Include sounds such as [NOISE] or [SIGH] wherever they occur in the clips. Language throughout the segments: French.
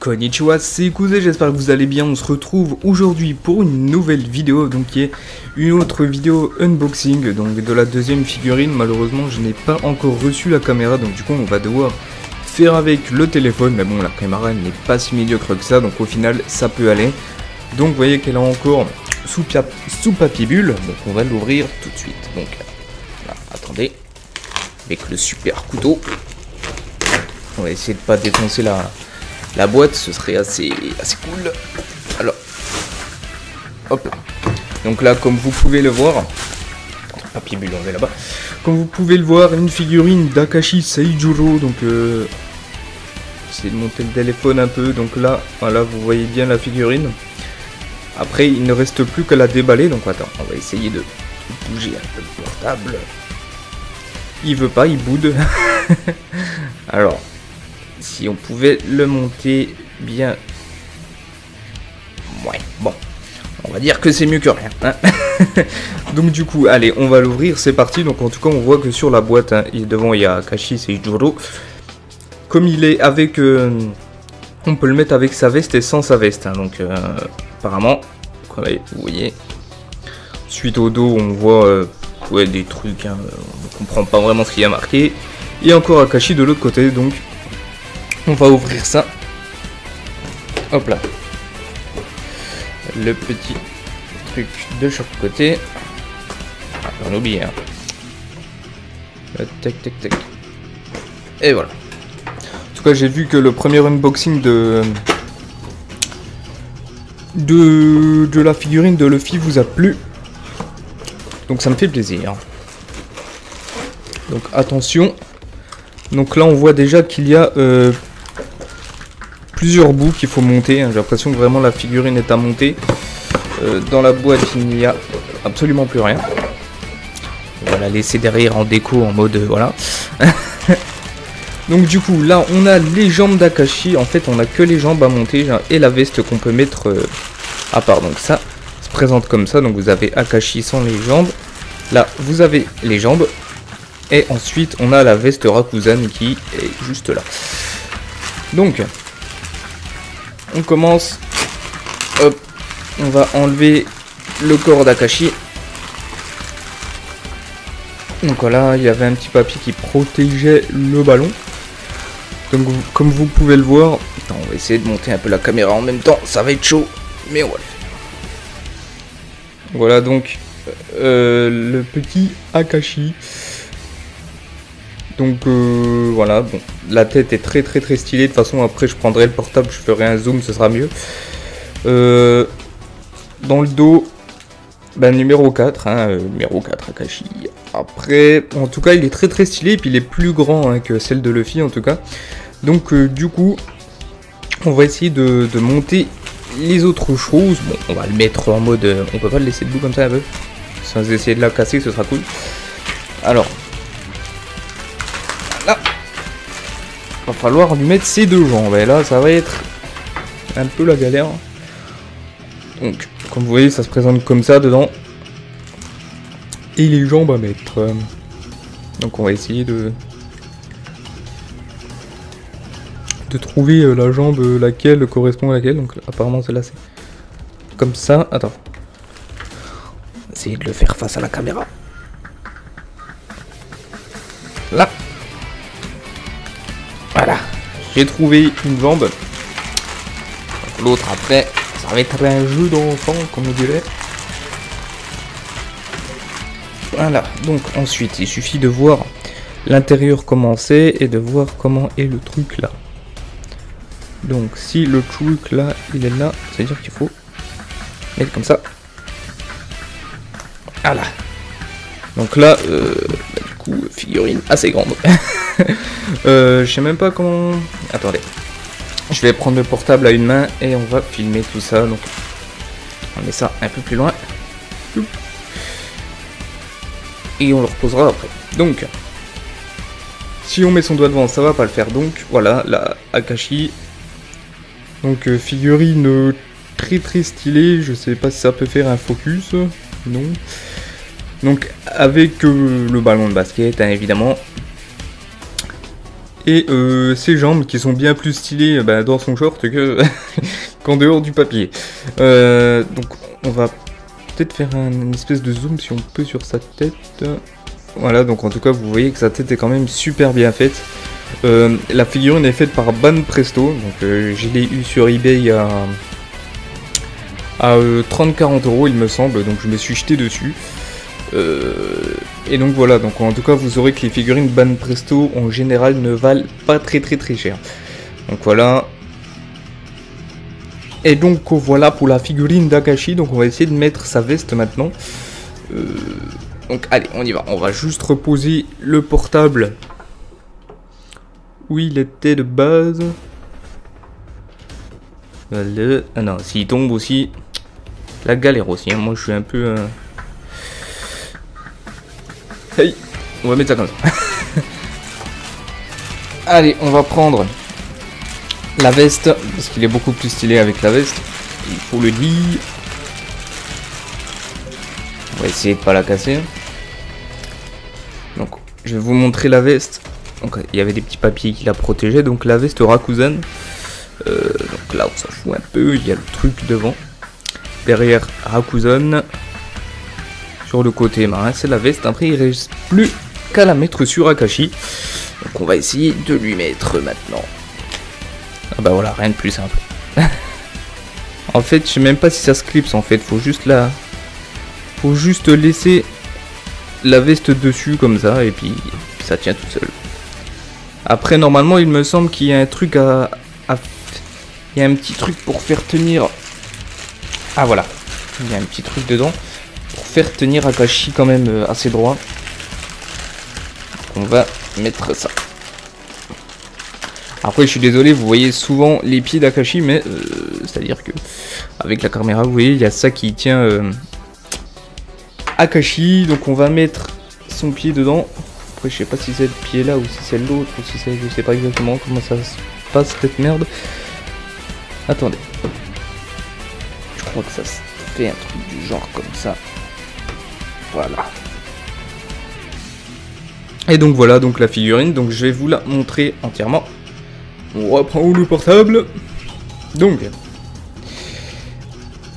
Konnichiwa, c'est Kouzé, j'espère que vous allez bien. On se retrouve aujourd'hui pour une nouvelle vidéo, donc qui est une autre vidéo unboxing donc de la deuxième figurine. Malheureusement, je n'ai pas encore reçu la caméra, donc du coup, on va devoir faire avec le téléphone. Mais bon, la caméra n'est pas si médiocre que ça, donc au final, ça peut aller. Donc, vous voyez qu'elle est encore sous, sous papier bulle, donc on va l'ouvrir tout de suite. Donc, là, attendez, avec le super couteau. On va essayer de pas défoncer la, la boîte, ce serait assez, cool. Alors, hop. Donc là, comme vous pouvez le voir, papier bulle, là-bas. Comme vous pouvez le voir, une figurine d'Akashi Seijuro. Donc, euh, de monter le téléphone un peu. Donc là, voilà, vous voyez bien la figurine. Après, il ne reste plus que la déballer. Donc attends, on va essayer de bouger un peu le portable. Il veut pas, il boude. [LAUGHS] Alors, si on pouvait le monter bien. Ouais, bon. On va dire que c'est mieux que rien. Hein. [LAUGHS] Donc du coup, allez, on va l'ouvrir, c'est parti. Donc en tout cas, on voit que sur la boîte, hein, devant il y a Kashi Seijuro. Comme il est avec... Euh, on peut le mettre avec sa veste et sans sa veste. Hein. donc euh, apparemment, vous voyez. Suite au dos, on voit euh, des trucs. on ne comprend pas vraiment ce qu'il y a marqué. Et encore Akashi de l'autre côté, donc on va ouvrir ça. Hop là. Le petit truc de chaque côté. Ah, on oublie, hein. Tac, tac, tac. Et voilà. En tout cas, j'ai vu que le premier unboxing de... de... de la figurine de Luffy vous a plu. Donc ça me fait plaisir. Donc attention. Donc là, on voit déjà qu'il y a euh, plusieurs bouts qu'il faut monter. Hein. J'ai l'impression que vraiment la figurine est à monter. Euh, dans la boîte, il n'y a absolument plus rien. On va la laisser derrière en déco en mode euh, voilà. [LAUGHS] Donc du coup, là, on a les jambes d'Akashi. En fait, on a que les jambes à monter et la veste qu'on peut mettre euh, à part. Donc ça se présente comme ça. Donc vous avez Akashi sans les jambes. Là, vous avez les jambes. Et ensuite, on a la veste Rakuzan qui est juste là. Donc, on commence. Hop. On va enlever le corps d'Akashi. Donc voilà, il y avait un petit papier qui protégeait le ballon. Comme vous pouvez le voir, on va essayer de monter un peu la caméra en même temps, ça va être chaud, mais on va le faire. Voilà donc euh, le petit Akashi. Donc euh, voilà, bon, la tête est très très très stylée. De toute façon, après je prendrai le portable, je ferai un zoom, ce sera mieux. Euh, dans le dos, ben, numéro 4, hein, euh, numéro 4 Akashi. Après, en tout cas, il est très très stylé, et puis il est plus grand hein, que celle de Luffy en tout cas. Donc du coup, on va essayer de, monter les autres choses. Bon, on va le mettre en mode, on peut pas le laisser debout comme ça un peu. Sans essayer de la casser, ce sera cool. Alors, va falloir lui mettre ses deux jambes. Et là, ça va être un peu la galère. Donc, comme vous voyez, ça se présente comme ça dedans. Et les jambes à mettre. Donc, on va essayer de de trouver euh, la jambe laquelle correspond à laquelle. Donc, apparemment, celle-là, c'est comme ça. Attends. Essayer de le faire face à la caméra. Là. Voilà, j'ai trouvé une jambe. L'autre après, ça va être un jeu d'enfant, comme on dirait. Voilà, donc ensuite, il suffit de voir l'intérieur commencer et de voir comment est le truc là. Donc si le truc là, il est là, c'est à dire qu'il faut mettre comme ça. Voilà. Donc là, euh, coup, figurine assez grande. [LAUGHS] euh, je sais même pas comment... Attendez. Je vais prendre le portable à une main et on va filmer tout ça. Donc, on met ça un peu plus loin. Et on le reposera après. Donc, si on met son doigt devant, ça va pas le faire. Donc, voilà, la Akashi. Donc, euh, figurine très très stylée. Je sais pas si ça peut faire un focus. Non. Donc, avec euh, le ballon de basket, hein, évidemment et euh, ses jambes qui sont bien plus stylées bah, dans son short que [LAUGHS] qu'en dehors du papier. Euh, donc on va peut-être faire un espèce de zoom si on peut sur sa tête. Voilà, donc en tout cas vous voyez que sa tête est quand même super bien faite. Euh, la figurine est faite par Ban Presto, donc je l'ai eu sur eBay à, à 30-40 euros il me semble, donc je me suis jeté dessus. Et donc voilà, donc en tout cas vous aurez que les figurines Ban Presto en général ne valent pas très très très cher. Donc voilà. Et donc voilà pour la figurine d'Akashi, donc on va essayer de mettre sa veste maintenant. Euh, donc allez, on y va, on va juste reposer le portable où il était de base. Voilà. Ah non, s'il tombe aussi, la galère aussi, hein. moi je suis un peu... Euh, Hey, on va mettre ça comme ça. [LAUGHS] Allez, on va prendre la veste, parce qu'il est beaucoup plus stylé avec la veste. Il faut le dire. On va essayer de pas la casser. Donc, je vais vous montrer la veste. Donc, il y avait des petits papiers qui la protégeaient. Donc, la veste Rakuzan. Euh, donc là, on s'en fout un peu. Il y a le truc devant. Derrière Rakuzan. Sur le côté marin, c'est la veste. Après, il reste plus qu'à la mettre sur Akashi. Donc on va essayer de lui mettre maintenant. Ah bah voilà, rien de plus simple. [LAUGHS] en fait, je sais même pas si ça se clipse en fait. Faut juste la... Faut juste laisser la veste dessus comme ça et puis ça tient tout seul. Après, normalement, il me semble qu'il y a un truc à, à... Il y a un petit truc pour faire tenir... Ah voilà. Il y a un petit truc dedans faire tenir Akashi quand même euh, assez droit. on va mettre ça. Après, je suis désolé, vous voyez souvent les pieds d'Akashi, mais euh, c'est-à-dire que avec la caméra, vous voyez, il y a ça qui tient euh, Akashi. Donc, on va mettre son pied dedans. Après, je sais pas si c'est le pied là ou si c'est l'autre ou si c'est, je sais pas exactement comment ça se passe cette merde. Attendez. Je crois que ça se fait un truc du genre comme ça. Voilà. Et donc voilà donc la figurine, donc je vais vous la montrer entièrement. On reprend le portable. Donc,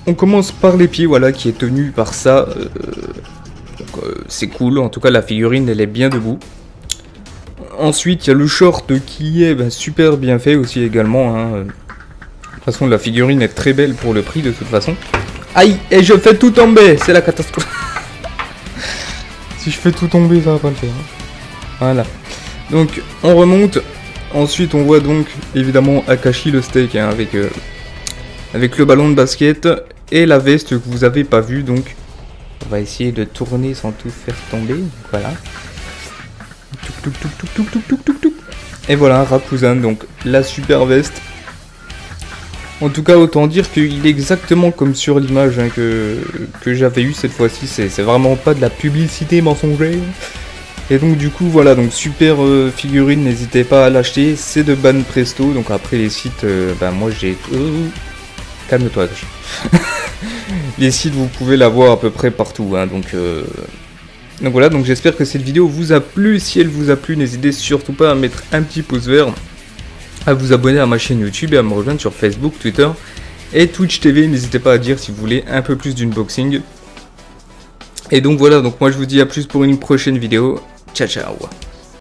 on commence par les pieds, voilà, qui est tenu par ça. Euh, euh, c'est cool, en tout cas la figurine elle est bien debout. Ensuite, il y a le short qui est ben, super bien fait aussi également. Hein. De toute façon, la figurine est très belle pour le prix de toute façon. Aïe, et je fais tout tomber, c'est la catastrophe. Si je fais tout tomber, ça va pas le faire. Voilà. Donc, on remonte. Ensuite, on voit donc, évidemment, Akashi le steak, hein, avec, euh, avec le ballon de basket et la veste que vous avez pas vue. Donc, on va essayer de tourner sans tout faire tomber. Voilà. Et voilà, Rakusan, donc la super veste en tout cas, autant dire qu'il est exactement comme sur l'image hein, que, j'avais eu cette fois-ci. C'est vraiment pas de la publicité mensongère. Et donc du coup voilà donc super euh, figurine n'hésitez pas à l'acheter. C'est de Ban Presto. Donc après les sites euh, bah moi j'ai calme-toi [LAUGHS] les sites vous pouvez l'avoir à peu près partout hein, donc euh, donc voilà donc j'espère que cette vidéo vous a plu. Si elle vous a plu n'hésitez surtout pas à mettre un petit pouce vert à vous abonner à ma chaîne YouTube et à me rejoindre sur Facebook, Twitter et Twitch TV. N'hésitez pas à dire si vous voulez un peu plus d'unboxing. Et donc voilà, donc moi je vous dis à plus pour une prochaine vidéo. Ciao ciao